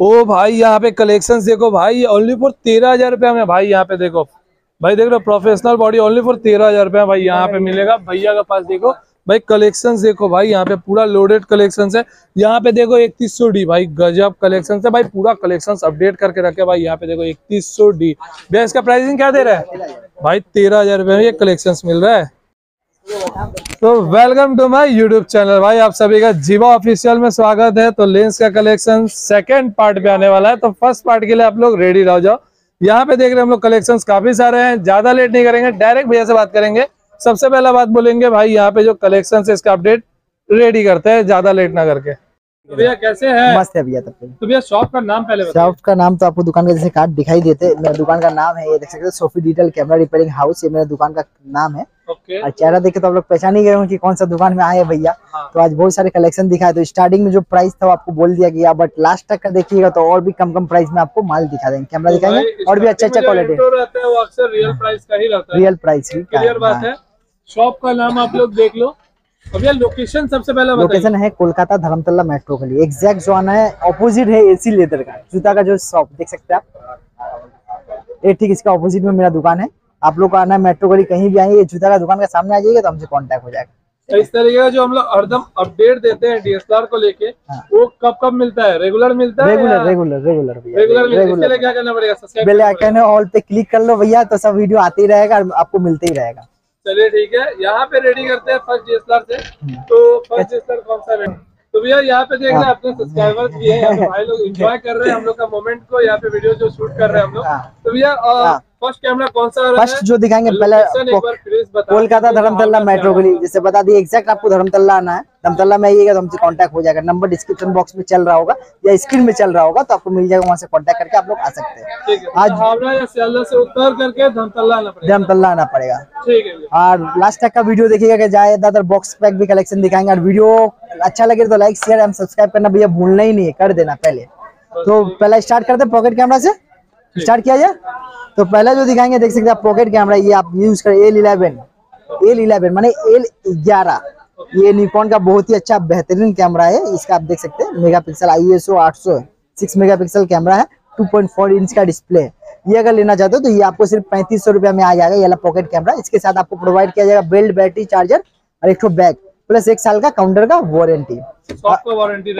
ओ भाई, यहाँ पे कलेक्शंस देखो भाई ओनली फॉर तेरह हज़ार रुपया में भाई, यहाँ पे देखो। भाई, देख लो प्रोफेशनल बॉडी ओनली फॉर तेरह हज़ार रुपया भाई, यहाँ पे मिलेगा। भैया के पास देखो, भाई कलेक्शंस देखो भाई, यहाँ पे पूरा लोडेड कलेक्शन है। यहाँ पे देखो, इकतीस सौ डी, भाई, गजब कलेक्शन है। भाई, पूरा कलेक्शंस अपडेट करके रखे भाई, यहाँ पे देखो, इकतीस सौ डी। भैया, इसका प्राइसिंग क्या दे रहा है? भाई, तेरह हज़ार रुपये में ये कलेक्शन मिल रहा है। तो welcome to my YouTube channel भाई आप सभी का जीवा ऑफिशियल में स्वागत है। तो लेंस का कलेक्शन सेकंड पार्ट पे आने वाला है। तो फ़र्स्ट पार्ट के लिए आप लोग रेडी रह जाओ। यहाँ पे देख रहे हैं हम लोग कलेक्शन काफ़ी सारे हैं। ज़्यादा लेट नहीं करेंगे डायरेक्ट भैया से बात करेंगे। सबसे पहला बात बोलेंगे भाई यहाँ पे जो कलेक्शन है इसका अपडेट रेडी करते हैं ज़्यादा लेट ना करके। तो भैया कैसे है? मस्त है भैया तब तो। भैया शॉप का नाम पहले शॉप का नाम तो आपको दुकान का जैसे कार्ड दिखाई देते मेरा दुकान का नाम है ये देख सकते हैं Sofi digital camera repairing house ये मेरा दुकान का नाम है। ओके और चेहरा देखे तो आप लोग पहचान ही गए होंगे कि कौन सा दुकान में आए हैं भैया। हाँ। तो आज बहुत सारे कलेक्शन दिखाए। तो स्टार्टिंग में जो प्राइस था वो आपको बोल दिया गया बट लास्ट तक का देखिएगा तो और भी कम कम प्राइस में आपको माल दिखा देंगे। कैमरा दिखाएँगे और भी अच्छा अच्छा क्वालिटी है अक्सर रियल प्राइस का ही रहता है। रियल प्राइस ही क्लियर बात है। शॉप का नाम आप लोग देख लो। अब यार लोकेशन सबसे पहले लोकेशन है कोलकाता धर्मतला मेट्रो के लिए। एग्जैक्ट जो आना है ऑपोजिट है एसी लेदर का। जूता का जो शॉप देख सकते हैं आप? ये ठीक इसका ऑपोजिट में मेरा दुकान है। आप लोग को आना है मेट्रो गली कहीं भी आएँगे जूता का दुकान के सामने आ जाइएगा तो हमसे कॉन्टेक्ट हो जाएगा तो इस तरीके का जो हम लोग हरदम अपडेट देते हैं डीएसएलआर को लेके हाँ। वो कब कब मिलता है रेगुलर मिलता है regular regular regular regular regular क्या करना पड़ेगा सब्सक्राइब बेल आइकन ऑल पे क्लिक कर लो भैया तो सब वीडियो आते ही रहेगा और आपको मिलते ही रहेगा चलिए ठीक है यहाँ पे रेडी करते हैं फ़र्स्ट डीएसएलआर से हम्म। तो फ़र्स्ट डीएसएलआर कौन सा तो भैया यहाँ पे देख रहे हाँ। हैं अपने सब्सक्राइबर्स भी है भाई लोग एंजॉय कर रहे हैं हम लोग का मोमेंट को यहाँ पे वीडियो जो शूट कर रहे हैं हम लोग हाँ। तो भैया हाँ। फ़र्स्ट कैमरा कौन सा फ़र्स्ट जो दिखाएँगे पहले कोलकाता दीजिए, धर्मतला कहाँ मेट्रो गली जैसे बता दिए एग्जैक्ट आपको धर्मतल्ला आना है। धर्मतला में आइएगा तो हमसे कांटेक्ट हो जाएगा। नंबर डिस्क्रिप्शन बॉक्स में चल रहा होगा या स्क्रीन में चल रहा होगा तो आपको मिल जाएगा वहाँ से कांटेक्ट करके आप लोग आ सकते हैं। आज- आज हावड़ा या सियालदह से उतर करके धमतल्ला आना पड़ेगा। धर्मतला आना पड़ेगा। ठीक है और लास्ट तक का वीडियो देखिएगा कि ज़्यादातर बॉक्स पैक भी कलेक्शन दिखाएँगे। और वीडियो अच्छा लगे तो लाइक शेयर एंड सब्सक्राइब करना भैया भूलना ही नहीं है कर देना पहले। तो पहला स्टार्ट करते हैं पॉकेट कैमरा से। स्टार्ट किया जाए? तो पहला जो दिखाएँगे, देख सकते हैं आप पॉकेट कैमरा ये आप यूज़ करें एल इलेवन एल इलेवन माने एल ग्यारह। ये निकॉन का बहुत ही अच्छा बेहतरीन कैमरा है। इसका आप देख सकते हैं megapixel I S O आठ सौ सिक्स मेगा पिक्सल कैमरा है टू पॉइंट फोर इंच का डिस्प्ले है ये अगर लेना चाहते हो तो ये आपको सिर्फ़ पैंतीस सौ रुपया में आ जाएगा, ये पॉकेट कैमरा इसके साथ आपको प्रोवाइड किया जाएगा बेल्ट बैटरी चार्जर और एक बैग। प्लस एक साल का काउंटर का वारंटी। शॉप का वारंटी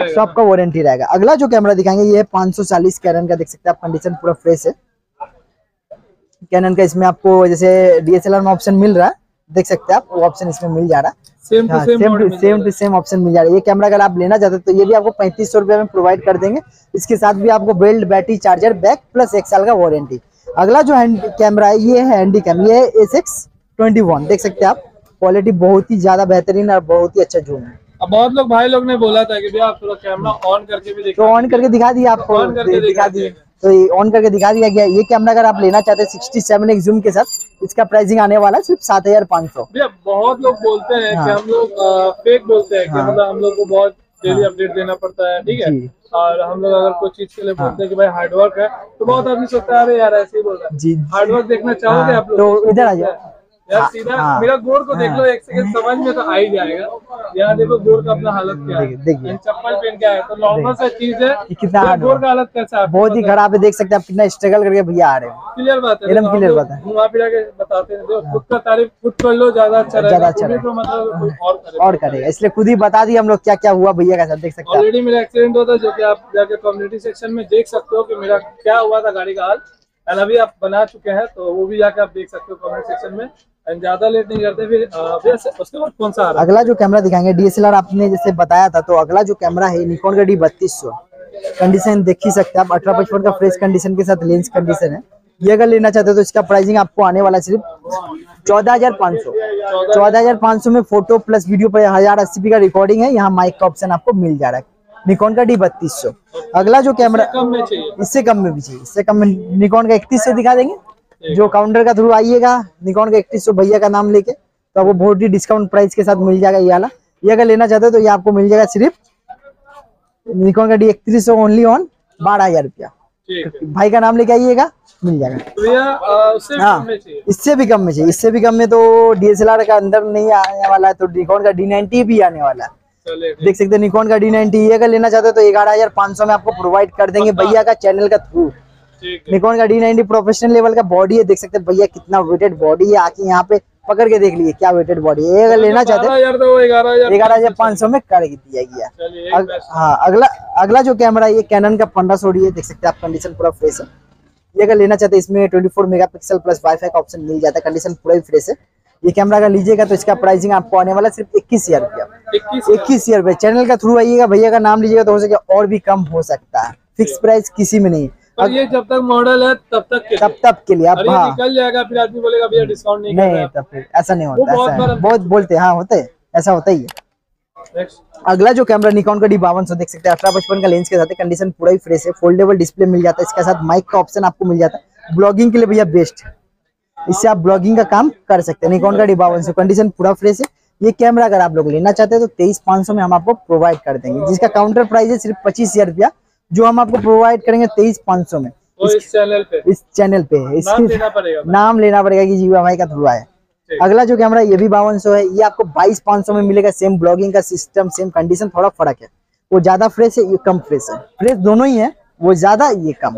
रहेगा रहेगा। अगला जो कैमरा दिखाएँगे ये पाँच सौ चालीस कैनन का देख सकते हैं आप कंडीशन पूरा फ्रेश है। कैनन का इसमें आपको जैसे डीएसएलआर में ऑप्शन मिल रहा है देख सकते हैं आप वो ऑप्शन इसमें मिल जा रहा सेम टू हाँ, same same two same two same option मिल जा रहा है। ये कैमरा अगर आप लेना चाहते हो तो ये भी आपको पैंतीस सौ रुपये में प्रोवाइड कर देंगे। इसके साथ भी आपको belt battery charger bag plus एक साल का वारंटी अगला जो कैमरा है ये है हैंडी कैम ये एस एक्स ट्वेंटी वन देख सकते हैं आप। क्वालिटी बहुत ही ज़्यादा बेहतरीन और बहुत ही अच्छा जूम है। अब बहुत लोग भाई लोग ने बोला था कि भैया आप थोड़ा कैमरा ऑन करके भी तो ऑन करके दिखा दिया आपको On करके दिखा दिए तो ये ऑन करके दिखा दिया गया। ये कैमरा अगर आप लेना चाहते हैं सिक्सटी सेवन एक जूम के साथ इसका प्राइसिंग आने वाला सिर्फ़ सात हज़ार पाँच सौ। भैया बहुत लोग बोलते हैं हाँ। कि हाँ। हम लोग फेक बोलते हैं हाँ। कि हाँ। मतलब हम लोग को बहुत डेली अपडेट देना पड़ता है ठीक है? और हम लोग अगर कोई चीज़ के लिए बोलते हैं कि भाई हार्डवर्क है तो बहुत आदमी सोचता है अरे यार ऐसे ही बोल रहा है। जी। हार्डवर्क देखना चाहोगे हाँ, आप लोग? तो इधर आ जाओ। यार हाँ, सीधा हाँ, मेरा गोर को देख हाँ। लो एक सेकंड समझ में तो आ ही जाएगा। यहाँ देखो गोर का अपना हालत क्या है। देखिए। चप्पल पहन के आया तो नॉर्मल सा चीज़ है। कितना गोर का हालत कैसा है बहुत ही खराब है देख सकते हैं आप कितना स्ट्रगल करके भैया आ रहे हैं। क्लियर बात है एकदम clear लोग बात है। घुमा फिरा के बताते हैं खुद का तारीफ़ खुद कर लो ज़्यादा अच्छा रहेगा। अच्छा तो मतलब और करे और करेगा। इसलिए खुद ही बता दिए हम लोग क्या क्या हुआ भैया का साथ देख सकते हैं ऑलरेडी मेरा एक्सीडेंट हुआ था जो कि आप जाके कम्युनिटी सेक्शन में देख सकते हो कि मेरा क्या हुआ था गाड़ी का हाल। एंड अभी आप बना चुके हैं तो वो भी जाके आप देख सकते हो कमेंट सेक्शन में। ज़्यादा लेट नहीं करते फिर उसके बाद कौन सा आ रहा अगला जो कैमरा दिखाएँगे डीएसएलआर आपने जैसे बताया था तो अगला जो कैमरा है निकॉन का डी बत्तीस सौ। कंडीशन देख ही सकते हैं आप अठारह पचपन का फ्रेश कंडीशन के साथ लेंस कंडीशन है। ये अगर लेना चाहते हो तो इसका प्राइसिंग आपको आने वाला सिर्फ़ चौदह हज़ार पाँच सौ। चौदह हज़ार पाँच सौ में फ़ोटो प्लस वीडियो पर हज़ार अस्सी का रिकॉर्डिंग है यहाँ माइक का ऑप्शन आपको मिल जा रहा है। निकॉन का डी बत्तीस सौ। अगला जो कैमरा इससे कम में भी चाहिए। इससे कम में निकॉन का इकतीस सौ दिखा देंगे। जो काउंटर का थ्रू आइएगा निकॉन का इकतीस सौ भैया का नाम लेके तो आपको बहुत ही डिस्काउंट प्राइस के साथ मिल जाएगा ये वाला। ये अगर लेना चाहते हो तो ये आपको मिल जाएगा सिर्फ़ निकॉन का डी इकतीस सौ ओनली ऑन बारह हज़ार रुपया। भाई का नाम लेके आइएगा मिल जाएगा। तो हाँ इससे भी कम में चाहिए। इससे भी कम में तो डीएसएलआर का अंदर नहीं आने वाला है तो निकॉन का डी नाइनटी भी आने वाला है। देख सकते हैं निकॉन का डी नाइनटी ये अगर लेना चाहते हो तो ग्यारह हज़ार पाँच सौ में आपको प्रोवाइड कर देंगे भैया का चैनल का थ्रू निकॉन का डी नाइनटी प्रोफेशनल लेवल का बॉडी है देख सकते हैं भैया कितना वेटेड बॉडी है आके यहाँ पे पकड़ के देख लीजिए क्या वेटेड बॉडी है। ये अगर लेना चाहते हज़ार तो ग्यारह हज़ार हैं ग्यारह हज़ार पाँच सौ में कर दिया एक अग, हाँ अगला अगला जो कैमरा है ये कैनन का पंद्रह सौ डी है देख सकते हैं आप कंडीशन पूरा फ्रेश है। ये अगर लेना चाहते हैं इसमें twenty four megapixel plus wifi का ऑप्शन मिल जाता है कंडीशन पूरा ही फ्रेश है। ये कैमरा अगर लीजिएगा तो इसका प्राइसिंग आपको आने वाला है सिर्फ़ इक्कीस हज़ार रुपया। इक्कीस हज़ार। रुपये। चैनल का थ्रू आइएगा भैया का नाम लीजिएगा तो हो सके और भी कम हो सकता है। फिक्स प्राइस किसी में नहीं। पर ये जब तक मॉडल है तब तक के तब तब के लिए ये हाँ। निकल जाएगा फिर आदमी बोलेगा भैया डिस्काउंट नहीं नहीं तब फिर ऐसा नहीं होता बहुत ऐसा है। बहुत बोलते हैं हाँ होता है ऐसा होता ही है। अगला जो कैमरा निकॉन का डी बावन सौ देख सकते हैं अठारह पचपन का लेंस के साथ कंडीशन पूरा ही फ्रेश है फोल्डेबल डिस्प्ले मिल जाता है इसके साथ माइक का ऑप्शन आपको मिल जाता है। ब्लॉगिंग के लिए भैया बेस्ट इससे आप ब्लॉगिंग का काम कर सकते हैं निकॉन का डी बावन सौ कंडीशन पूरा फ्रेश है। ये कैमरा अगर आप लोग लेना चाहते हैं तो तेईस पाँच सौ में हम आपको प्रोवाइड कर देंगे जिसका काउंटर प्राइस है सिर्फ़ पच्चीस हज़ार रुपया। जो हम आपको प्रोवाइड करेंगे तेईस पाँच सौ में। वो इस चैनल पे? इस चैनल पे। है नाम इसकी पड़ेगा नाम लेना पड़ेगा कि जीवा भाई का थ्रू है। अगला जो कैमरा ये भी बावन सौ है। ये आपको बाईस पाँच सौ में मिलेगा। सेम ब्लॉगिंग का सिस्टम सेम कंडीशन थोड़ा फ़र्क है। वो ज़्यादा फ्रेश है ये कम फ्रेश है। फ्रेश दोनों ही है वो ज़्यादा ये कम।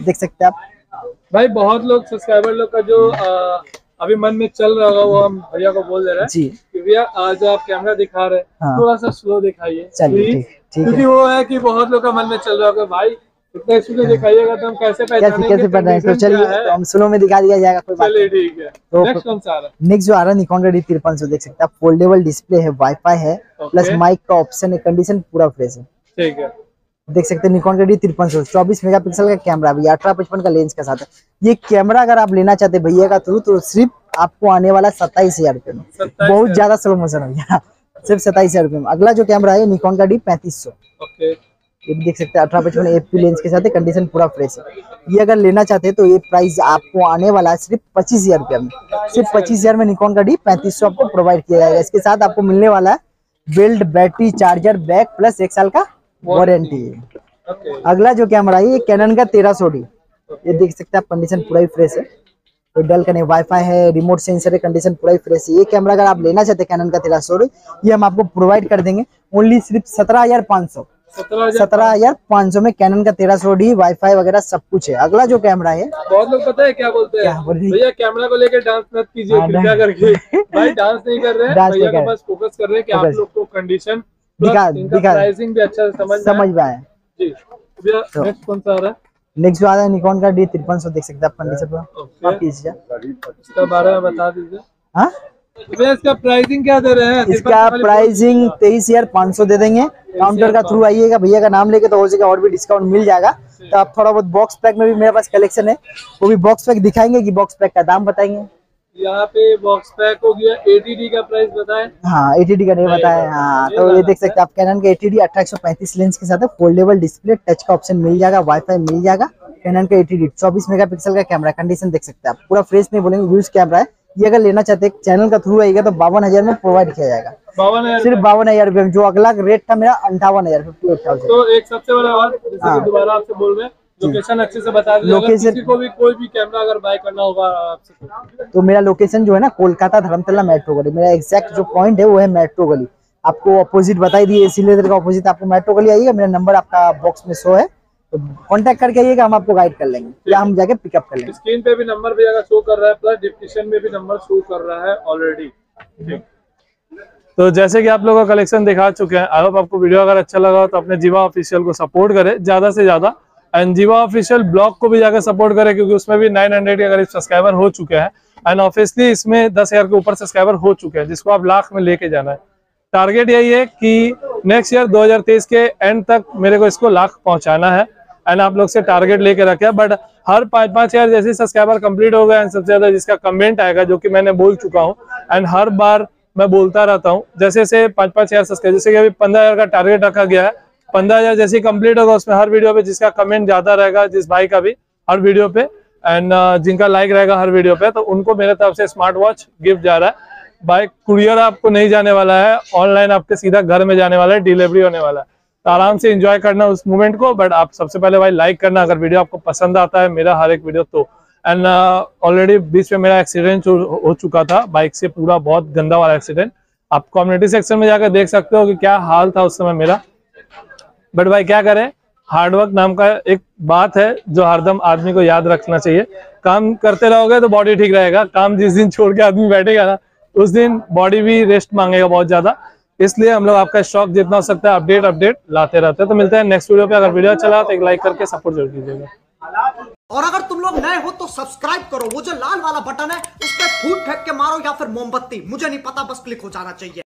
देख सकते हैं आप। भाई बहुत लोग सब्सक्राइबर लोग का जो अ, अभी मन में चल रहा होगा वो हम भैया को बोल दे रहे हैं। जी। भैया आज आप कैमरा दिखा रहे हैं। हाँ। थोड़ा सा स्लो दिखाइए। क्योंकि वो है कि बहुत लोग का मन में चल रहा होगा भाई इतना स्लो दिखाइएगा तो हम कैसे कैसे पहचानेंगे तो चलिए तो हम स्लो में दिखा दिया जाएगा कोई बात चलिए ठीक है। तो- नेक्स्ट कौन सा आ रहा है नेक्स्ट जो आ रहा है निकॉन का डी तिरपन सौ देख सकते हैं फोल्डेबल डिस्प्ले है वाईफाई है प्लस माइक का ऑप्शन है कंडीशन पूरा फ्रेश है। ठीक है। देख सकते हैं निकॉन का डी तिरपन सौ चौबीस मेगापिक्सल का कैमरा भी अठारह पचपन का लेंस के साथ है। ये कैमरा अगर आप लेना चाहते हैं भैया का थ्रू तो सिर्फ़ आपको आने वाला सत्ताईस हज़ार रुपये में। बहुत ज़्यादा स्लो मोशन हो गया। सिर्फ़ सत्ताईस हज़ार रुपये में। अगला जो कैमरा है निकॉन का डी पैंतीस सौ। ये भी देख सकते हैं अठारह पचपन एफ़ लेंस के साथ है कंडीशन पूरा फ्रेश है। ये अगर लेना चाहते हैं तो ये प्राइस आपको आने वाला है सिर्फ़ पच्चीस हज़ार रुपया में। सिर्फ़ पच्चीस हज़ार में निकॉन का डी पैंतीस सौ आपको प्रोवाइड किया जाएगा। इसके साथ आपको मिलने वाला है belt battery charger bag plus एक साल का वारंटी ओके अगला जो कैमरा है ये कैनन का तेरह सौ डी ये देख सकते हैं आप कंडीशन पूरा ही फ्रेश है। तो डल का नहीं वाईफाई है रिमोट सेंसर है कंडीशन पूरा ही फ्रेश है। ये कैमरा अगर आप लेना चाहते हैं कैनन का तेरह सौ ये हम आपको प्रोवाइड कर देंगे। ओनली सिर्फ़ सत्रह हज़ार पाँच सौ। सत्रह हज़ार पाँच सौ। में कैनन का तेरह सौ डी वाईफाई वगैरह सब कुछ है। अगला जो कैमरा है बहुत लोग पता है क्या बोलते हैं? भैया कैमरा को लेकर डांस मत कीजिए हाँ, कृपया करके। भाई डांस नहीं कर रहे हैं। डांस भैया बस फोकस कर रहे हैं कि आप लोग को कंडीशन दिखा- दिखा- प्राइसिंग भी अच्छा समझ। समझ में आया। जी। भैया तो- नेक्स्ट कौन सा आ रहा है? नेक्स्ट है निकॉन का डी तिरपन सौ देख सकते हैं आप कंडीशन पर इसका बारे में बता दीजिए। हाँ? भैया इसका प्राइसिंग क्या दे रहे हैं? इसका प्राइसिंग तेईस हज़ार पाँच सौ दे देंगे। काउंटर का थ्रू आइएगा भैया का नाम लेके तो हो जाएगा और भी डिस्काउंट मिल जाएगा। तो आप थोड़ा बहुत बॉक्स पैक में भी मेरे पास कलेक्शन है। वो भी बॉक्स पैक दिखाएँगे कि बॉक्स पैक का दाम बताएँगे। यहाँ पे बॉक्स पैक हो गया एटीडी का प्राइस बताएँ। हाँ एटीडी का नहीं बताया हाँ तो ये देख सकते हैं आप कैनन का एटीडी अठारह सौ पैंतीस लेंस के साथ है फोल्डेबल डिस्प्ले टच का ऑप्शन मिल जाएगा वाईफाई मिल जाएगा कैनन का एटीडी चौबीस मेगापिक्सल का कैमरा कंडीशन देख सकते हैं आप। पूरा फ्रेश नहीं बोलेंगे यूज़ कैमरा है। ये अगर लेना चाहते हैं चैनल का थ्रू आएगा तो बावन हज़ार में प्रोवाइड किया जाएगा। बावन सिर्फ़ बावन हज़ार रुपये में जो अगला रेट था मेरा अंठावन हज़ार फिफ्टी एट थाउज़ेंड तो एक सबसे बड़ा बात हाँ। दोबारा आपसे बोल रहे हैं लोकेशन अच्छे से बता दीजिए किसी को भी कोई भी कैमरा अगर बाय करना होगा आपसे तो। तो मेरा लोकेशन जो है ना कोलकाता धर्मतला मेट्रो गली। मेरा एग्जैक्ट जो पॉइंट है वो है मेट्रो गली। आपको अपोजिट बताई दिए इसी लेदर का अपोजिट आपको मेट्रो गली आइएगा। मेरा नंबर आपका बॉक्स में शो है। तो कांटेक्ट करके आइएगा हम आपको गाइड कर लेंगे। या हम जाके पिकअप कर लेंगे। स्क्रीन पे भी नंबर भी अगर शो कर रहा है प्लस डिस्क्रिप्शन में भी नंबर शो कर रहा है ऑलरेडी तो जैसे कि आप लोगों का कलेक्शन दिखा चुके हैं आई होप आपको वीडियो अगर अच्छा लगा हो तो अपने जीवा ऑफिशियल को सपोर्ट करें ज़्यादा से ज़्यादा। एंड जीवा ऑफिशियल ब्लॉग को भी जाकर सपोर्ट करें, क्योंकि उसमें भी 900 के करीब सब्सक्राइबर हो चुके हैं। एंड ऑब्वियसली इसमें 10000 के ऊपर सब्सक्राइबर हो चुके हैं, जिसको आप लाख में लेके जाना है। टारगेट यही है कि नेक्स्ट ईयर 2023 के एंड तक मेरे को इसको लाख पहुंचाना है। एंड आप लोग से टारगेट लेके रखे बट हर पाँच पाँच हज़ार जैसे सब्सक्राइबर कंप्लीट हो गया एंड सबसे ज़्यादा जिसका कमेंट आएगा, जो कि मैंने बोल चुका हूँ। एंड हर बार मैं बोलता रहता हूँ जैसे जैसे पाँच पाँच हज़ार जैसे कि अभी पंद्रह हज़ार का टारगेट रखा गया है पंद्रह हज़ार जैसे कंप्लीट होगा उसमें हर वीडियो पे जिसका कमेंट ज़्यादा रहेगा, जिस भाई का भी, हर वीडियो पे। एंड जिनका लाइक रहेगा हर वीडियो पे तो उनको मेरे तरफ़ से स्मार्ट वॉच गिफ्ट जा रहा है। बाय कुरियर आपको नहीं जाने वाला है ऑनलाइन आपके सीधा घर में जाने वाला है डिलीवरी होने वाला है। तो आराम से एंजॉय करना उस मोमेंट को बट आप सबसे पहले भाई लाइक करना, अगर वीडियो आपको पसंद आता है, मेरा हर एक वीडियो तो। एंड ऑलरेडी बीच में मेरा एक्सीडेंट हो चुका था बाइक से पूरा बहुत गंदा वाला एक्सीडेंट आप कम्युनिटी सेक्शन में जाकर देख सकते हो कि क्या हाल था उस समय मेरा। बट भाई क्या करें? हार्डवर्क नाम का एक बात है जो हरदम आदमी को याद रखना चाहिए। काम करते रहोगे तो बॉडी ठीक रहेगा। काम जिस दिन छोड़ के आदमी बैठेगा ना, उस दिन बॉडी भी रेस्ट मांगेगा बहुत ज़्यादा। इसलिए हम लोग आपका स्टॉक जितना हो सकता है अपडेट अपडेट लाते रहते हैं। तो मिलते हैं नेक्स्ट वीडियो पे। अगर वीडियो अच्छा लगा तो एक लाइक करके सपोर्ट ज़रूर कीजिएगा। और अगर तुम लोग नए हो तो सब्सक्राइब करो। वो जो लाल वाला बटन है उस पर फूट फेंक के मारो या फिर मोमबत्ती। मुझे नहीं पता, बस क्लिक हो जाना चाहिए।